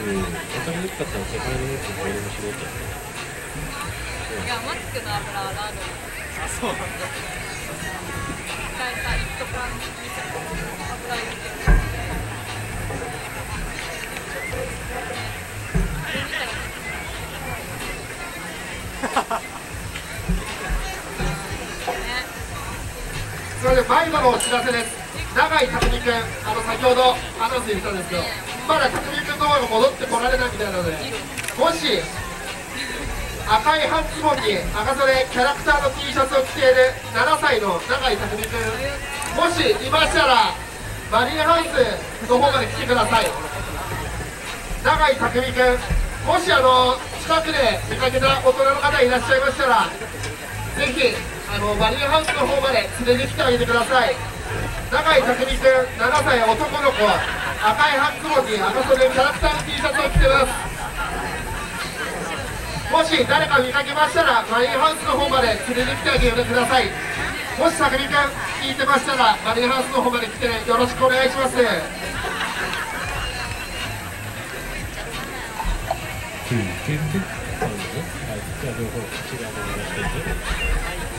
うん分かりにくかったら世界のやつこれもしろっていやマスクの油洗うのあそうなんだ一回さ一斗缶に油入れてすみません、前今のお知らせです。永井匠君、あの先ほどアナウンスにしたんですけど、まだ匠君の方が戻ってこられないみたいなので、もし赤い半ズボンに赤袖キャラクターの T シャツを着ている7歳の永井匠君、もしいましたら、マリンハウスの方まで来てください。永井匠君、もしあの近くで見かけた大人の方いらっしゃいましたら、ぜひあのマリンハウスの方まで連れてきてあげてください永井匠君7歳男の子赤い半ズボンに赤袖キャラクターの T シャツを着てますもし誰か見かけましたらマリンハウスの方まで連れてきてあげてくださいもし匠君聞いてましたらマリンハウスの方まで来てよろしくお願いしますうん点ではいじゃあ両方こちらもお願いしていて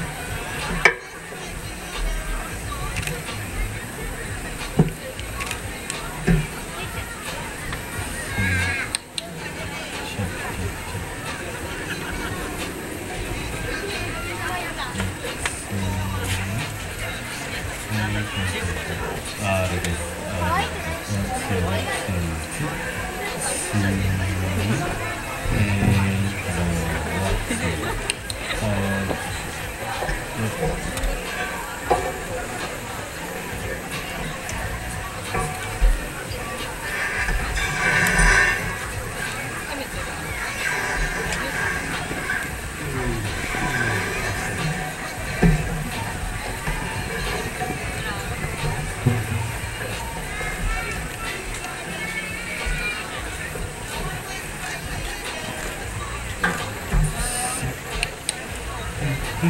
あ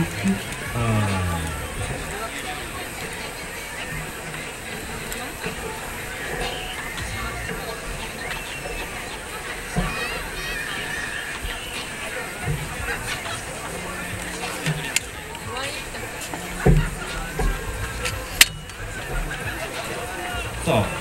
ー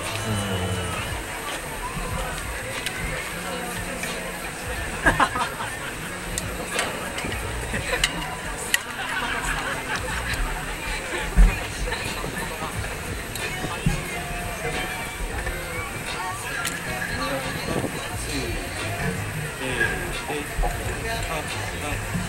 no, no.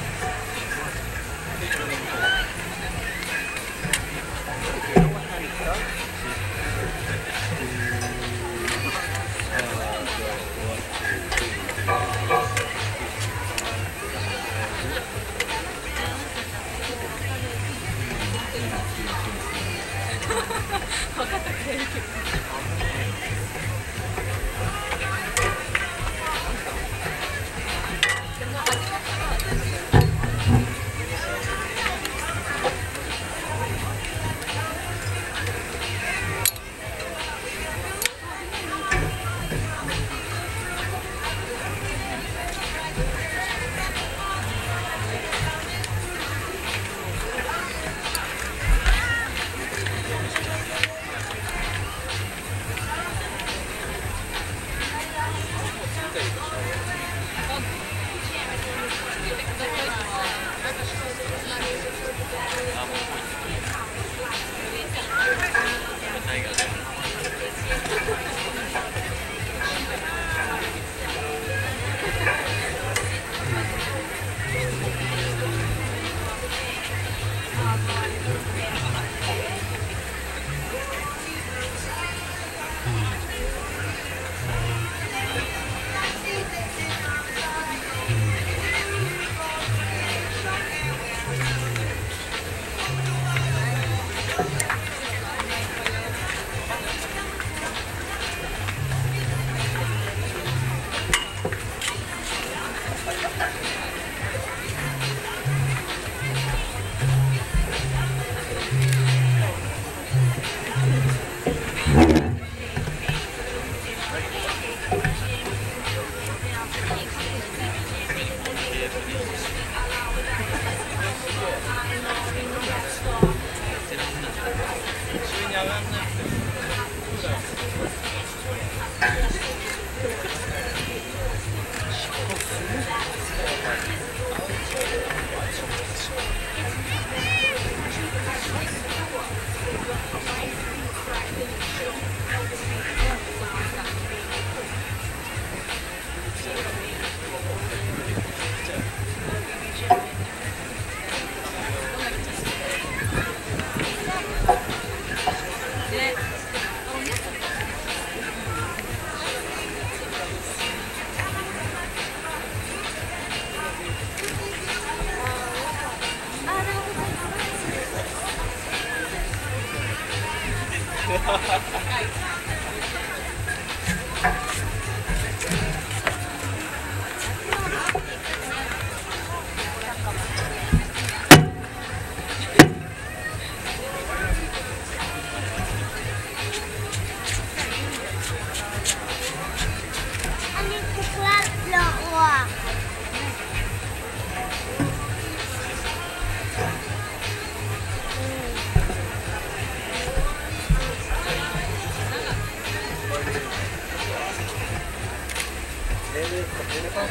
Beautiful.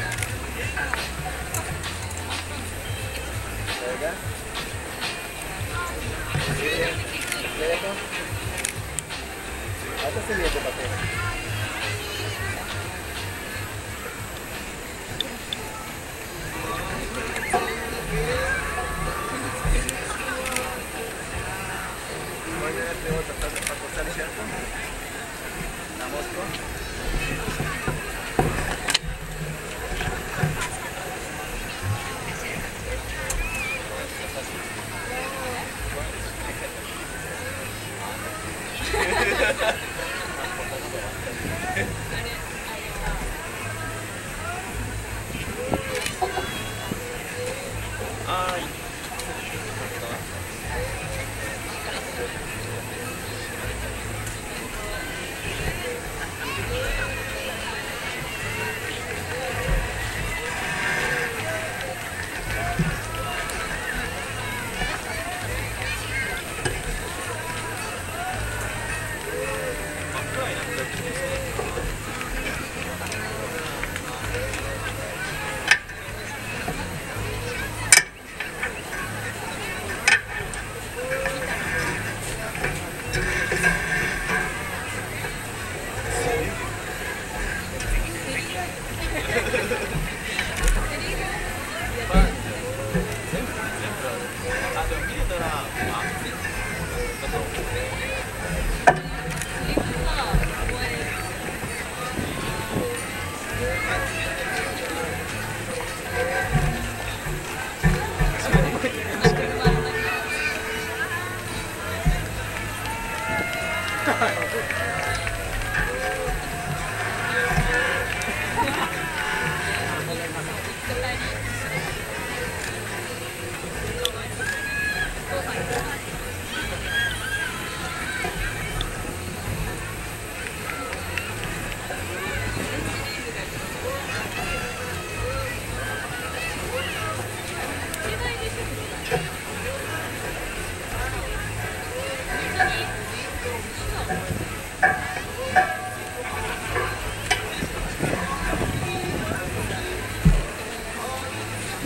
There we go. Beautiful. Beautiful. Beautiful. Beautiful. Beautiful.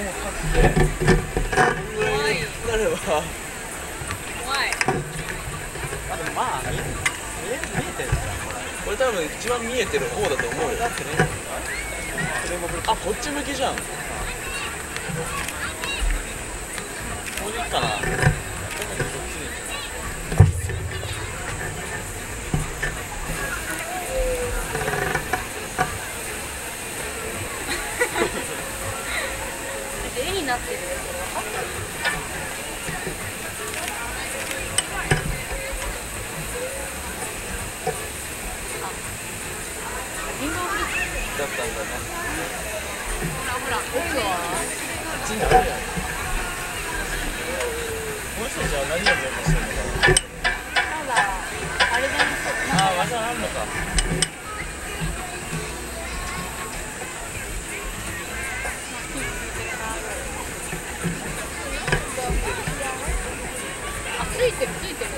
もうかってこんぐらいなれば怖いあでもまあ見え見え見えてるじゃんこれ多分一番見えてる方だと思うよ。だってねあこっち向きじゃん。こういうかな絵になってるよこれ分かったリンゴフリップだったんだねほらほら奥はこっちにあるやんこの人たちは何を見ようとしてるのかまだあれじゃなくなあわかあんのかついてるついてるこ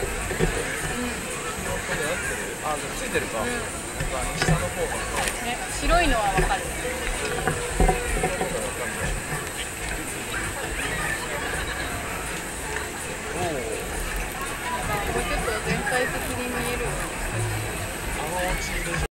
れ合ってるあついてるか、なんね白いのはわかる。